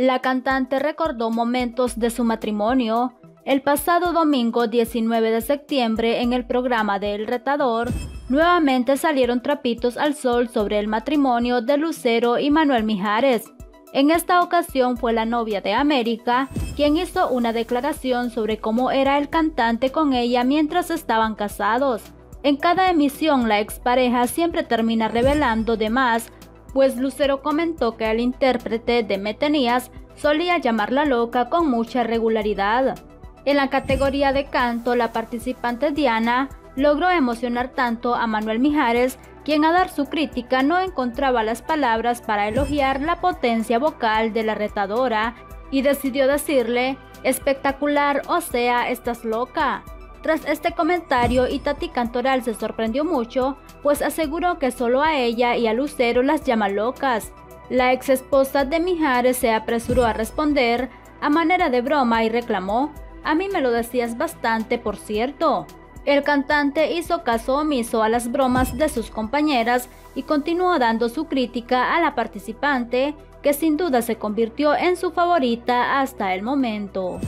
La cantante recordó momentos de su matrimonio. El pasado domingo 19 de septiembre en el programa de El Retador, nuevamente salieron trapitos al sol sobre el matrimonio de Lucero y Manuel Mijares. En esta ocasión fue la novia de América quien hizo una declaración sobre cómo era el cantante con ella mientras estaban casados. En cada emisión la expareja siempre termina revelando de más pues Lucero comentó que el intérprete de Metenías solía llamarla loca con mucha regularidad. En la categoría de canto, la participante Diana logró emocionar tanto a Manuel Mijares, quien a dar su crítica no encontraba las palabras para elogiar la potencia vocal de la retadora y decidió decirle, espectacular, o sea, estás loca. Tras este comentario, Itati Cantoral se sorprendió mucho, pues aseguró que solo a ella y a Lucero las llama locas. La ex esposa de Mijares se apresuró a responder a manera de broma y reclamó, a mí me lo decías bastante, por cierto. El cantante hizo caso omiso a las bromas de sus compañeras y continuó dando su crítica a la participante, que sin duda se convirtió en su favorita hasta el momento.